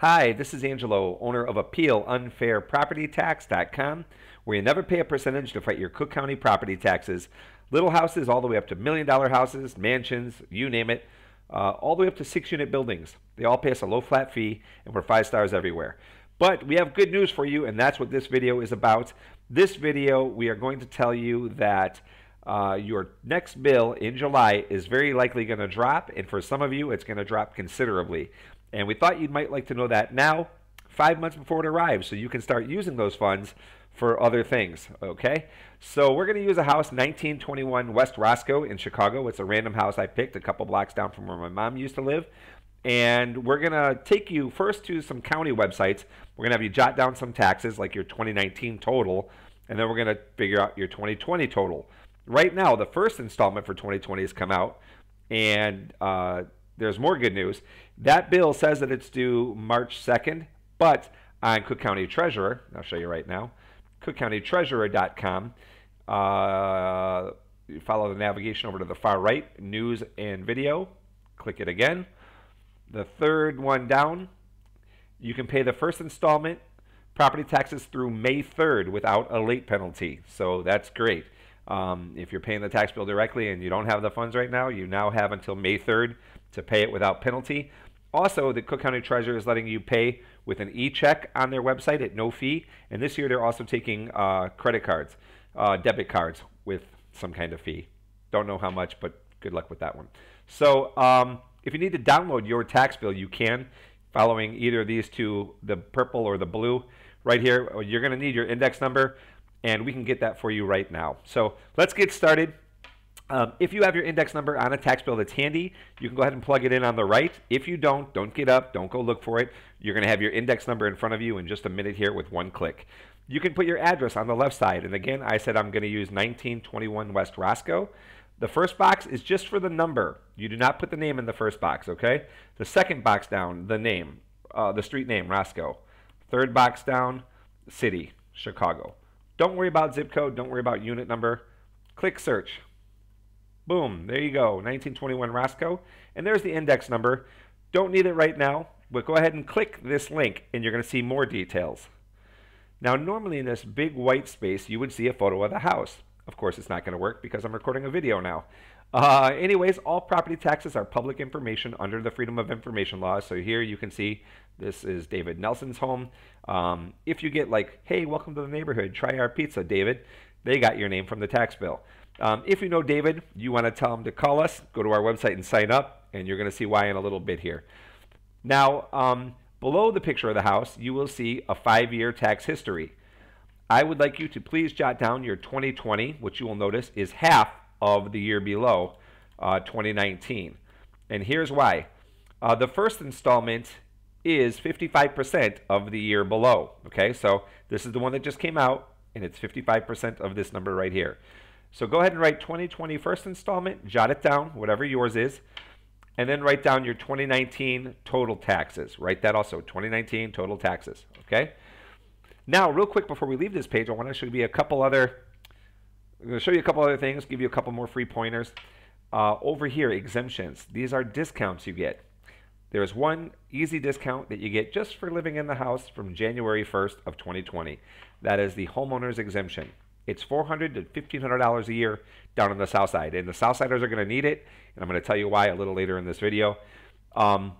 Hi, this is Angelo, owner of AppealUnfairPropertyTax.com, where you never pay a percentage to fight your Cook County property taxes. Little houses all the way up to million dollar houses, mansions, you name it, uh, all the way up to six unit buildings. They all pay us a low flat fee, and we're five stars everywhere. But we have good news for you, and that's what this video is about. This video, we are going to tell you that uh, your next bill in July is very likely going to drop, and for some of you, it's going to drop considerably. And we thought you might like to know that now, five months before it arrives, so you can start using those funds for other things, okay? So we're going to use a house, 1921 West Roscoe in Chicago. It's a random house I picked a couple blocks down from where my mom used to live. And we're going to take you first to some county websites. We're going to have you jot down some taxes, like your 2019 total, and then we're going to figure out your 2020 total. Right now, the first installment for 2020 has come out, and uh, there's more good news. That bill says that it's due March 2nd, but on Cook County Treasurer, I'll show you right now, cookcountytreasurer.com, uh, you follow the navigation over to the far right, news and video, click it again. The third one down, you can pay the first installment property taxes through May 3rd without a late penalty. So that's great. Um, if you're paying the tax bill directly and you don't have the funds right now, you now have until May 3rd to pay it without penalty. Also, the Cook County Treasurer is letting you pay with an e-check on their website at no fee. And this year, they're also taking uh, credit cards, uh, debit cards with some kind of fee. Don't know how much, but good luck with that one. So, um, if you need to download your tax bill, you can, following either of these two, the purple or the blue. Right here, you're going to need your index number, and we can get that for you right now. So let's get started. Um, if you have your index number on a tax bill that's handy, you can go ahead and plug it in on the right. If you don't, don't get up, don't go look for it. You're going to have your index number in front of you in just a minute here with one click. You can put your address on the left side. And again, I said I'm going to use 1921 West Roscoe. The first box is just for the number. You do not put the name in the first box, okay? The second box down, the name, uh, the street name, Roscoe. Third box down, city, Chicago. Don't worry about zip code. Don't worry about unit number. Click search. Boom, there you go, 1921 Roscoe. And there's the index number. Don't need it right now, but go ahead and click this link and you're going to see more details. Now, normally in this big white space, you would see a photo of the house. Of course, it's not going to work because I'm recording a video now. Uh, anyways, all property taxes are public information under the Freedom of Information laws. So here you can see this is David Nelson's home. Um, if you get like, hey, welcome to the neighborhood, try our pizza, David, they got your name from the tax bill. Um, if you know David, you want to tell him to call us, go to our website and sign up, and you're going to see why in a little bit here. Now, um, below the picture of the house, you will see a five-year tax history. I would like you to please jot down your 2020, which you will notice is half of the year below uh, 2019. And here's why. Uh, the first installment is 55% of the year below. Okay, so this is the one that just came out, and it's 55% of this number right here. So go ahead and write 2020 first installment, jot it down, whatever yours is, and then write down your 2019 total taxes. Write that also, 2019 total taxes, okay? Now, real quick before we leave this page, I want to show you a couple other, I'm going to show you a couple other things, give you a couple more free pointers. Uh, over here, exemptions. These are discounts you get. There's one easy discount that you get just for living in the house from January 1st of 2020. That is the homeowner's exemption. It's 400 to $1,500 a year down on the south side. And the South Southsiders are going to need it. And I'm going to tell you why a little later in this video. Um,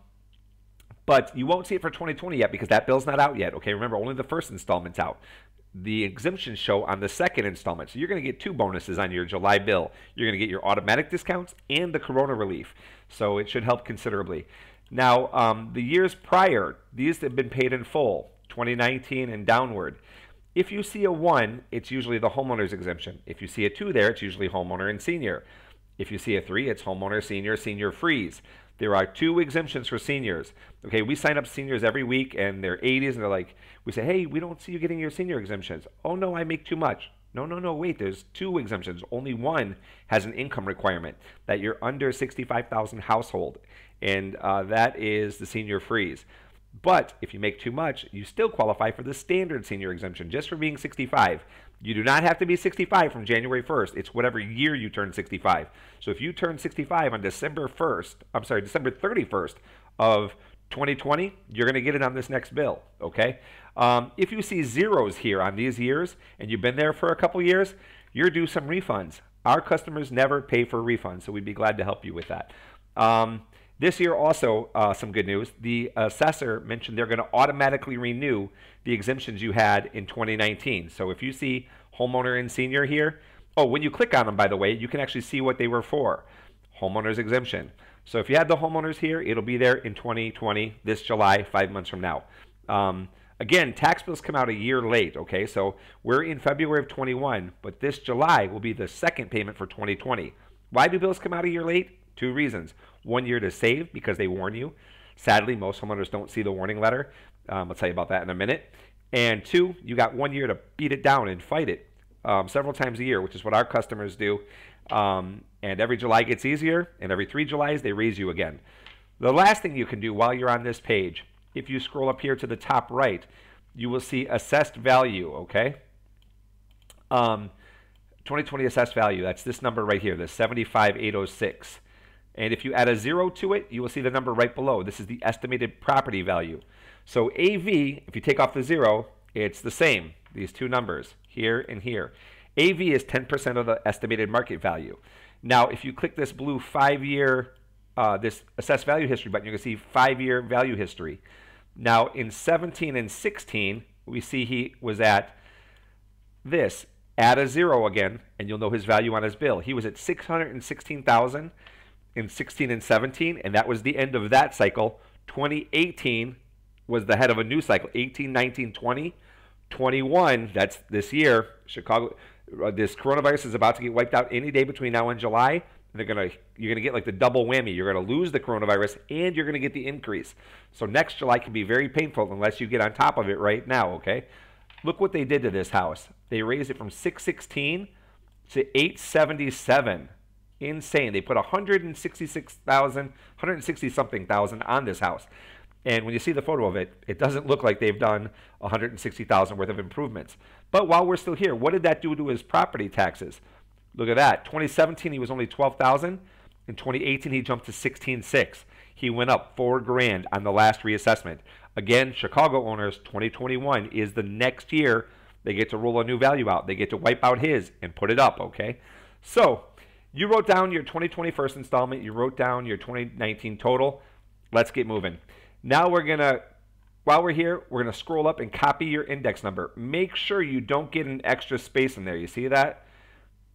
but you won't see it for 2020 yet because that bill's not out yet. Okay, remember, only the first installment's out. The exemptions show on the second installment. So you're going to get two bonuses on your July bill. You're going to get your automatic discounts and the corona relief. So it should help considerably. Now, um, the years prior, these have been paid in full, 2019 and downward. If you see a 1, it's usually the homeowner's exemption. If you see a 2 there, it's usually homeowner and senior. If you see a 3, it's homeowner, senior, senior freeze. There are two exemptions for seniors. Okay, we sign up seniors every week and they're 80s and they're like, we say, hey, we don't see you getting your senior exemptions. Oh no, I make too much. No, no, no, wait, there's two exemptions. Only one has an income requirement that you're under 65,000 household, and uh, that is the senior freeze. But if you make too much, you still qualify for the standard senior exemption just for being 65. You do not have to be 65 from January 1st. It's whatever year you turn 65. So if you turn 65 on December 1st, I'm sorry, December 31st of 2020, you're going to get it on this next bill, okay? Um, if you see zeros here on these years and you've been there for a couple years, you're due some refunds. Our customers never pay for refunds, so we'd be glad to help you with that. Um, this year, also, uh, some good news. The assessor mentioned they're going to automatically renew the exemptions you had in 2019. So if you see homeowner and senior here, oh, when you click on them, by the way, you can actually see what they were for. Homeowners exemption. So if you had the homeowners here, it'll be there in 2020, this July, five months from now. Um, again, tax bills come out a year late, okay? So we're in February of 21, but this July will be the second payment for 2020. Why do bills come out a year late? Two reasons. One year to save because they warn you. Sadly, most homeowners don't see the warning letter. Um, I'll tell you about that in a minute. And two, you got one year to beat it down and fight it um, several times a year, which is what our customers do. Um, and every July gets easier, and every three Julys, they raise you again. The last thing you can do while you're on this page, if you scroll up here to the top right, you will see assessed value, okay? Um, 2020 assessed value, that's this number right here, the 75806. And if you add a zero to it, you will see the number right below. This is the estimated property value. So AV, if you take off the zero, it's the same, these two numbers, here and here. AV is 10% of the estimated market value. Now, if you click this blue five-year, uh, this assess value history button, you can see five-year value history. Now, in 17 and 16, we see he was at this. Add a zero again, and you'll know his value on his bill. He was at 616,000 in 16 and 17, and that was the end of that cycle. 2018 was the head of a new cycle. 18, 19, 20, 21. That's this year. Chicago. Uh, this coronavirus is about to get wiped out any day between now and July. They're gonna you're gonna get like the double whammy. You're gonna lose the coronavirus and you're gonna get the increase. So next July can be very painful unless you get on top of it right now. Okay. Look what they did to this house. They raised it from 616 to 877 insane. They put 166,000, 160 something thousand on this house. And when you see the photo of it, it doesn't look like they've done 160,000 worth of improvements. But while we're still here, what did that do to his property taxes? Look at that. 2017 he was only 12,000. In 2018 he jumped to 16.6. He went up 4 grand on the last reassessment. Again, Chicago owners 2021 is the next year they get to roll a new value out. They get to wipe out his and put it up, okay? So, you wrote down your 2020 first installment. You wrote down your 2019 total. Let's get moving. Now we're going to, while we're here, we're going to scroll up and copy your index number. Make sure you don't get an extra space in there. You see that?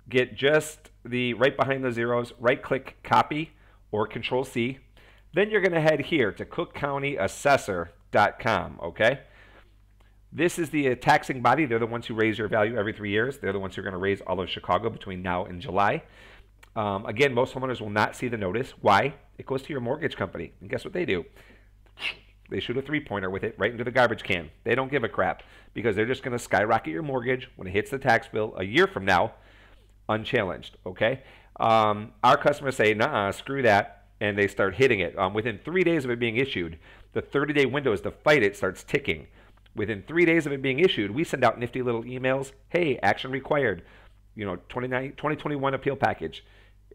Get just the right behind the zeros, right click copy or control C. Then you're going to head here to cookcountyassessor.com, okay? This is the uh, taxing body. They're the ones who raise your value every three years. They're the ones who are going to raise all of Chicago between now and July. Um, again, most homeowners will not see the notice. Why? It goes to your mortgage company. And guess what they do? They shoot a three pointer with it right into the garbage can. They don't give a crap because they're just going to skyrocket your mortgage when it hits the tax bill a year from now, unchallenged. Okay? Um, our customers say, nah, screw that. And they start hitting it. Um, within three days of it being issued, the 30 day window is to fight it starts ticking. Within three days of it being issued, we send out nifty little emails. Hey, action required. You know, 2021 appeal package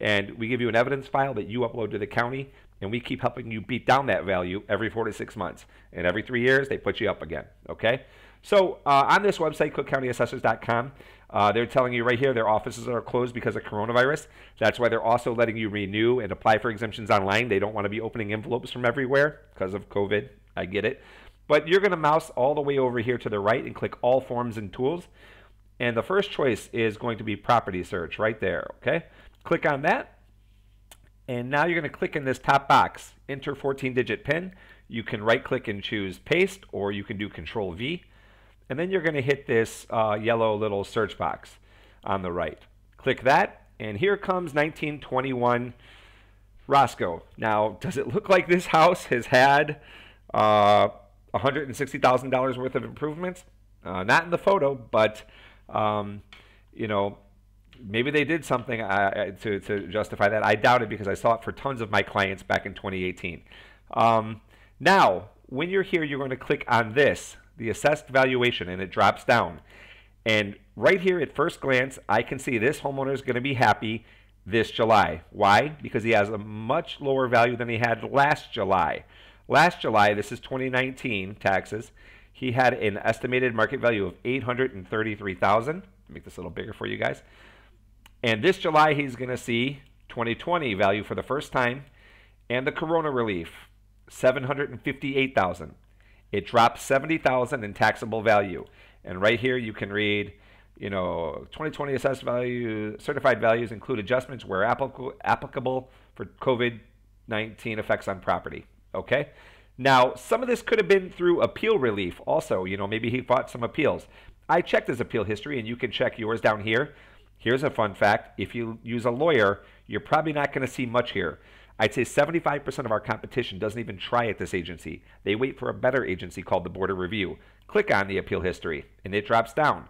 and we give you an evidence file that you upload to the county, and we keep helping you beat down that value every four to six months. And every three years, they put you up again. Okay? So uh, on this website, cookcountyassessors.com, uh, they're telling you right here their offices are closed because of coronavirus. That's why they're also letting you renew and apply for exemptions online. They don't want to be opening envelopes from everywhere because of COVID. I get it. But you're going to mouse all the way over here to the right and click All Forms and Tools. And the first choice is going to be Property Search right there. Okay? Click on that. And now you're going to click in this top box, enter 14 digit PIN. You can right click and choose paste or you can do control V. And then you're going to hit this uh, yellow little search box on the right. Click that and here comes 1921 Roscoe. Now, does it look like this house has had uh, $160,000 worth of improvements? Uh, not in the photo, but um, you know, maybe they did something uh, to, to justify that. I doubt it because I saw it for tons of my clients back in 2018. Um, now, when you're here, you're going to click on this, the assessed valuation, and it drops down. And right here at first glance, I can see this homeowner is going to be happy this July. Why? Because he has a much lower value than he had last July. Last July, this is 2019 taxes, he had an estimated market value of 833,000. Make this a little bigger for you guys. And this July, he's going to see 2020 value for the first time and the corona relief, 758,000. It dropped 70,000 in taxable value. And right here you can read, you know, 2020 assessed value, certified values include adjustments where applicable, applicable for COVID-19 effects on property. Okay? Now, some of this could have been through appeal relief also. You know, maybe he fought some appeals. I checked his appeal history, and you can check yours down here. Here's a fun fact. If you use a lawyer, you're probably not going to see much here. I'd say 75% of our competition doesn't even try at this agency. They wait for a better agency called the Board of Review. Click on the appeal history, and it drops down.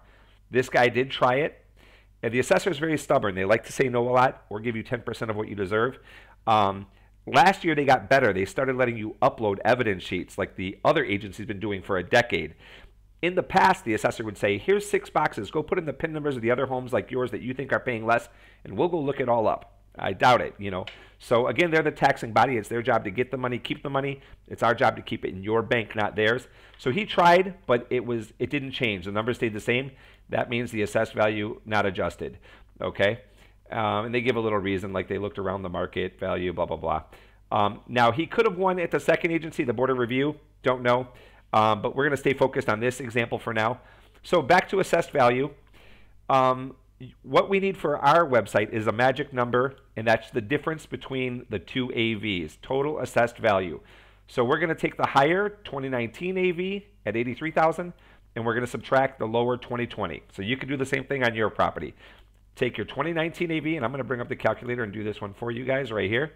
This guy did try it, and the assessor is very stubborn. They like to say no a lot or give you 10% of what you deserve. Um, last year, they got better. They started letting you upload evidence sheets like the other agency's been doing for a decade. In the past, the assessor would say, here's six boxes. Go put in the PIN numbers of the other homes like yours that you think are paying less, and we'll go look it all up. I doubt it, you know. So again, they're the taxing body. It's their job to get the money, keep the money. It's our job to keep it in your bank, not theirs. So he tried, but it was it didn't change. The numbers stayed the same. That means the assessed value not adjusted. Okay, um, and they give a little reason, like they looked around the market value, blah blah blah. Um, now he could have won at the second agency, the board of review. Don't know, um, but we're going to stay focused on this example for now. So back to assessed value. Um, what we need for our website is a magic number, and that's the difference between the two AVs, total assessed value. So we're going to take the higher 2019 AV at 83,000, and we're going to subtract the lower 2020. So you can do the same thing on your property. Take your 2019 AV, and I'm going to bring up the calculator and do this one for you guys right here.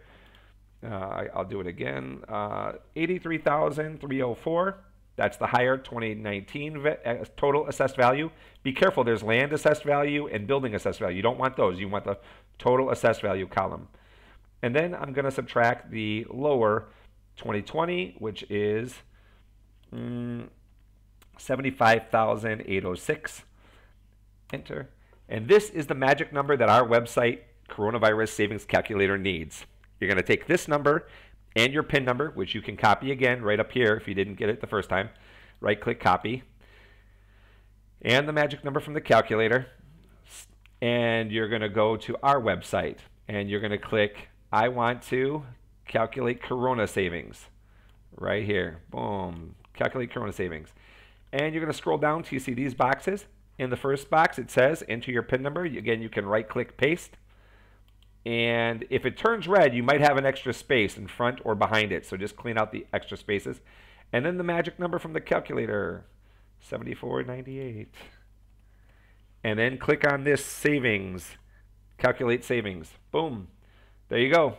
Uh, I'll do it again. Uh, 83,304 that's the higher 2019 uh, total assessed value. Be careful, there's land assessed value and building assessed value. You don't want those. You want the total assessed value column. And then I'm going to subtract the lower 2020, which is mm, 75,806. Enter. And this is the magic number that our website coronavirus savings calculator needs. You're going to take this number and your PIN number, which you can copy again right up here if you didn't get it the first time. Right click copy. And the magic number from the calculator. And you're going to go to our website and you're going to click I want to calculate Corona savings. Right here. Boom. Calculate Corona savings. And you're going to scroll down till you see these boxes. In the first box, it says enter your PIN number. Again, you can right click paste. And if it turns red, you might have an extra space in front or behind it. So just clean out the extra spaces. And then the magic number from the calculator, 7498. And then click on this savings, calculate savings. Boom. There you go.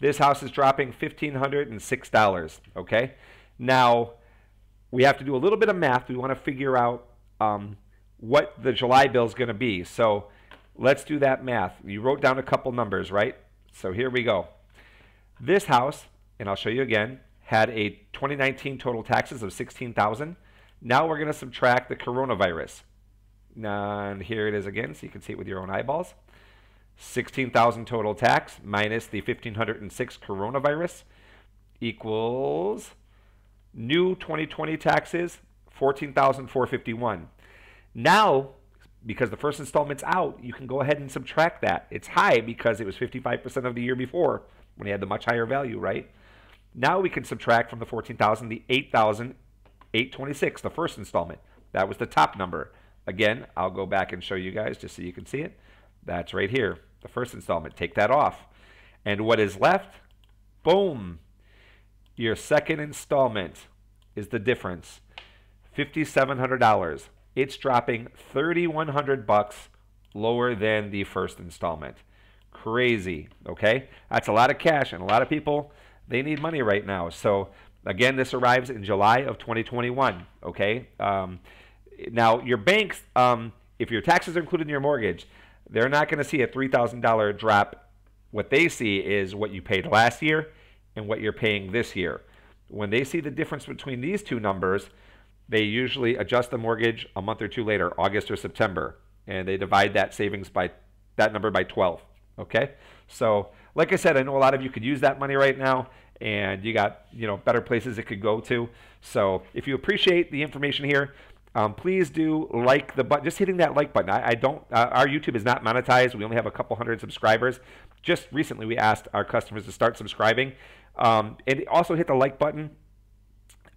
This house is dropping $1,506, okay? Now, we have to do a little bit of math. We want to figure out um, what the July bill is going to be. So Let's do that math. You wrote down a couple numbers, right? So here we go. This house, and I'll show you again, had a 2019 total taxes of 16,000. Now we're going to subtract the coronavirus. And here it is again, so you can see it with your own eyeballs. 16,000 total tax minus the 1,506 coronavirus equals new 2020 taxes, 14,451. Now because the first installment's out, you can go ahead and subtract that. It's high because it was 55% of the year before when he had the much higher value, right? Now we can subtract from the 14,000 the 8,826, the first installment. That was the top number. Again, I'll go back and show you guys just so you can see it. That's right here, the first installment. Take that off. And what is left? Boom. Your second installment is the difference. $5,700 it's dropping 3100 bucks lower than the first installment. Crazy, okay? That's a lot of cash and a lot of people they need money right now. So again, this arrives in July of 2021, okay? Um, now your banks um, if your taxes are included in your mortgage, they're not going to see a $3,000 drop. What they see is what you paid last year and what you're paying this year. When they see the difference between these two numbers, they usually adjust the mortgage a month or two later, August or September, and they divide that savings by that number by 12. Okay? So, like I said, I know a lot of you could use that money right now, and you got you know better places it could go to. So if you appreciate the information here, um, please do like the button. Just hitting that like button. I, I don't. Uh, our YouTube is not monetized. We only have a couple hundred subscribers. Just recently, we asked our customers to start subscribing, um, and also hit the like button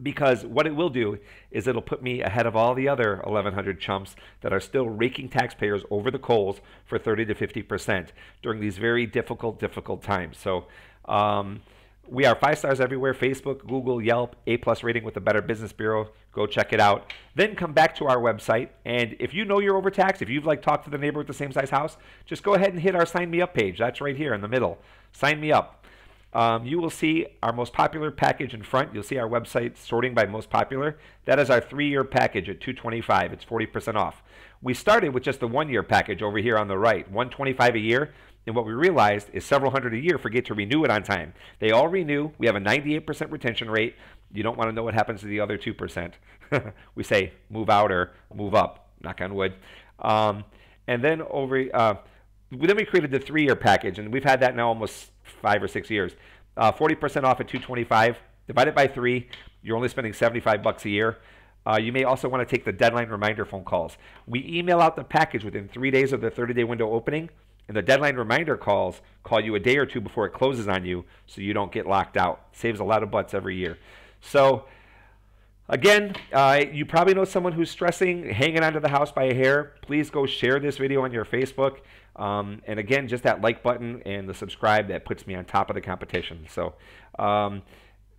because what it will do is it'll put me ahead of all the other 1100 chumps that are still raking taxpayers over the coals for 30 to 50 percent during these very difficult difficult times. So um, we are five stars everywhere facebook google yelp a plus rating with the better business bureau. Go check it out. Then come back to our website and if you know you're overtaxed if you've like talked to the neighbor with the same size house just go ahead and hit our sign me up page. That's right here in the middle. Sign me up um, you will see our most popular package in front. You'll see our website sorting by most popular. That is our three-year package at 225. It's 40% off. We started with just the one-year package over here on the right, 125 a year. And what we realized is several hundred a year forget to renew it on time. They all renew. We have a 98% retention rate. You don't want to know what happens to the other 2%. we say move out or move up, knock on wood. Um, and then over, uh, then we created the three-year package, and we've had that now almost five or six years. Uh, 40% off at 225 divided by three, you're only spending 75 bucks a year. Uh, you may also want to take the deadline reminder phone calls. We email out the package within three days of the 30-day window opening, and the deadline reminder calls call you a day or two before it closes on you, so you don't get locked out. Saves a lot of butts every year. So Again, uh, you probably know someone who's stressing, hanging onto the house by a hair. Please go share this video on your Facebook. Um, and again, just that like button and the subscribe that puts me on top of the competition. So um,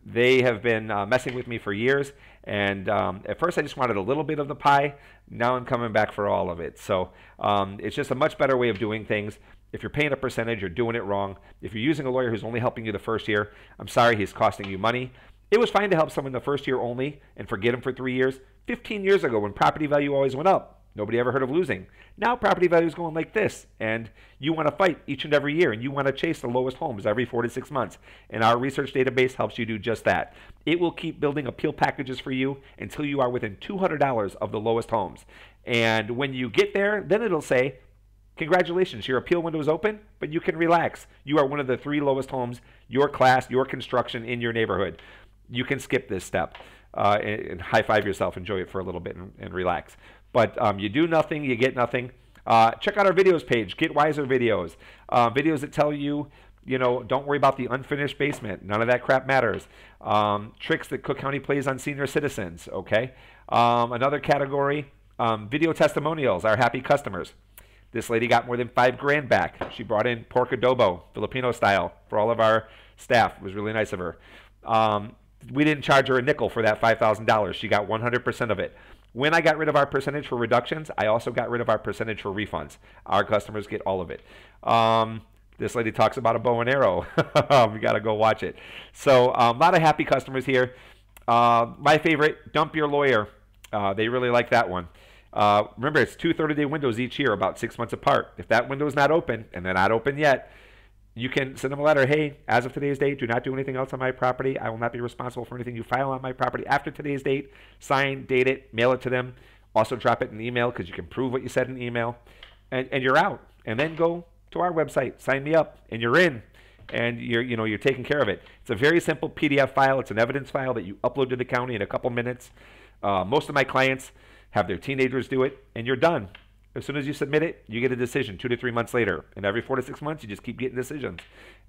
they have been uh, messing with me for years. And um, at first, I just wanted a little bit of the pie. Now I'm coming back for all of it. So um, it's just a much better way of doing things. If you're paying a percentage, you're doing it wrong. If you're using a lawyer who's only helping you the first year, I'm sorry, he's costing you money. It was fine to help someone the first year only and forget them for three years. 15 years ago, when property value always went up, nobody ever heard of losing. Now property value is going like this, and you want to fight each and every year, and you want to chase the lowest homes every four to six months. And our research database helps you do just that. It will keep building appeal packages for you until you are within $200 of the lowest homes. And when you get there, then it'll say, Congratulations, your appeal window is open, but you can relax. You are one of the three lowest homes, your class, your construction in your neighborhood you can skip this step uh, and, high five yourself, enjoy it for a little bit, and, and relax. But um, you do nothing, you get nothing. Uh, check out our videos page, Get Wiser videos, uh, videos that tell you, you know, don't worry about the unfinished basement. None of that crap matters. Um, tricks that Cook County plays on senior citizens. Okay. Um, another category, um, video testimonials. Our happy customers. This lady got more than five grand back. She brought in pork adobo, Filipino style, for all of our staff. It was really nice of her. Um, we didn't charge her a nickel for that $5,000. She got 100% of it. When I got rid of our percentage for reductions, I also got rid of our percentage for refunds. Our customers get all of it. Um, this lady talks about a bow and arrow. we got to go watch it. So um, a lot of happy customers here. Uh, my favorite, dump your lawyer. Uh, they really like that one. Uh, remember, it's two 30-day windows each year, about six months apart. If that window is not open, and they're not open yet, you can send them a letter. Hey, as of today's date, do not do anything else on my property. I will not be responsible for anything you file on my property after today's date. Sign, date it, mail it to them. Also, drop it in the email because you can prove what you said in email, and, and you're out. And then go to our website, sign me up, and you're in. And you're, you know, you're taking care of it. It's a very simple PDF file. It's an evidence file that you upload to the county in a couple minutes. Uh, most of my clients have their teenagers do it, and you're done. As soon as you submit it, you get a decision two to three months later. And every four to six months, you just keep getting decisions.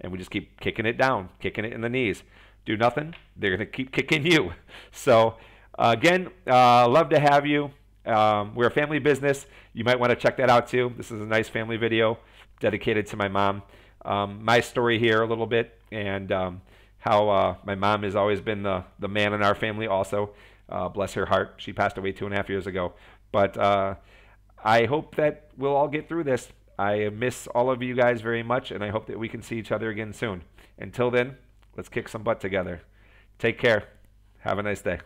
And we just keep kicking it down, kicking it in the knees. Do nothing, they're going to keep kicking you. So, uh, again, uh, love to have you. Um, we're a family business. You might want to check that out too. This is a nice family video dedicated to my mom. Um, my story here a little bit, and um, how uh, my mom has always been the, the man in our family, also. Uh, bless her heart. She passed away two and a half years ago. But uh, I hope that we'll all get through this. I miss all of you guys very much, and I hope that we can see each other again soon. Until then, let's kick some butt together. Take care. Have a nice day.